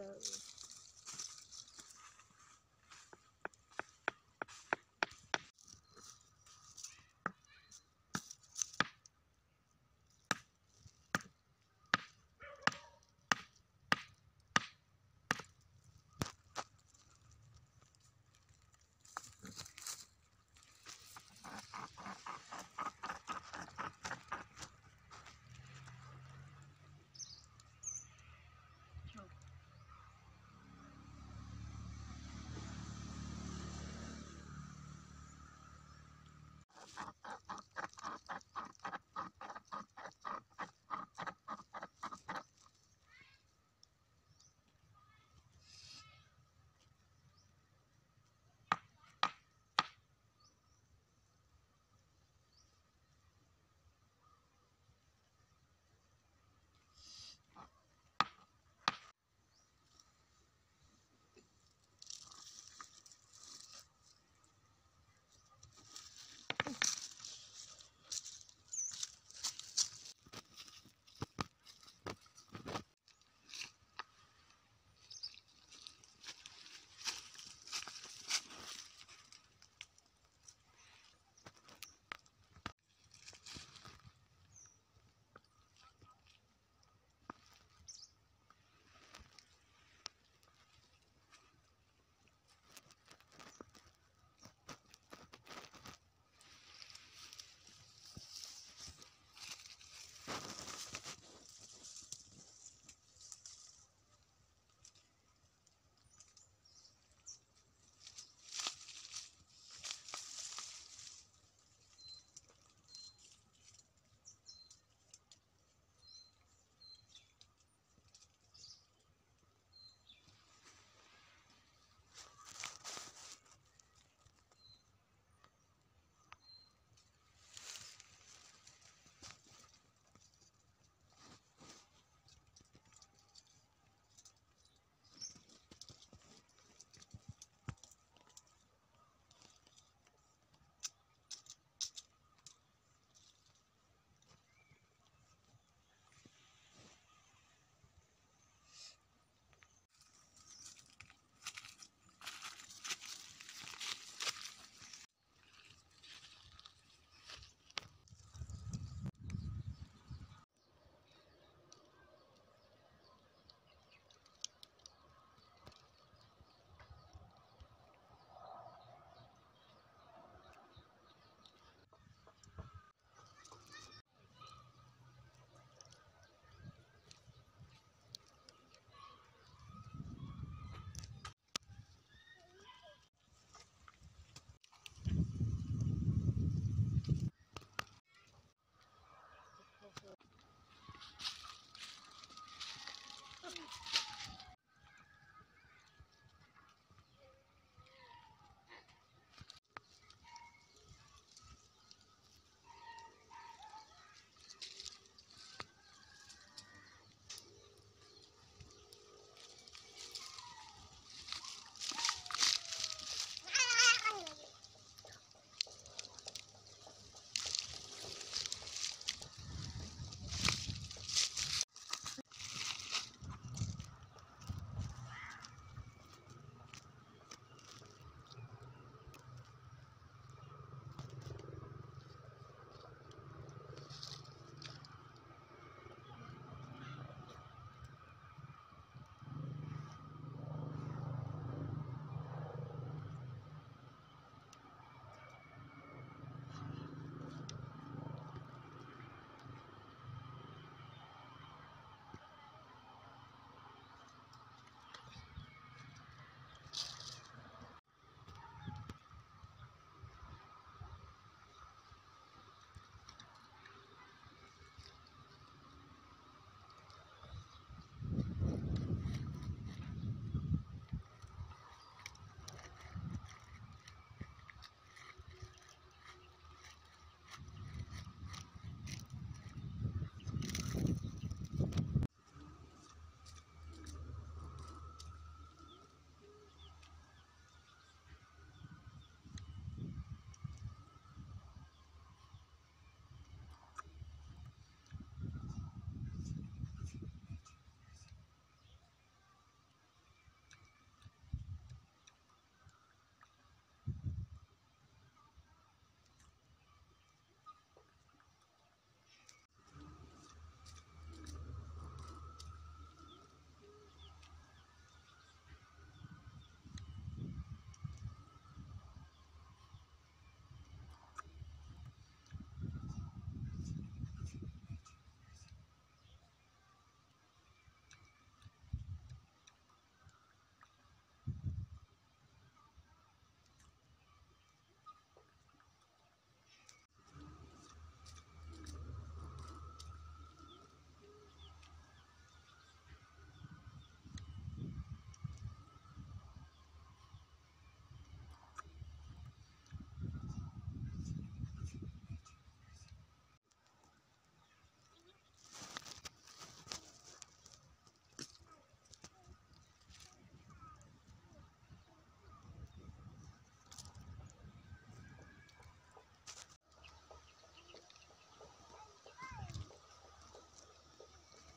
go.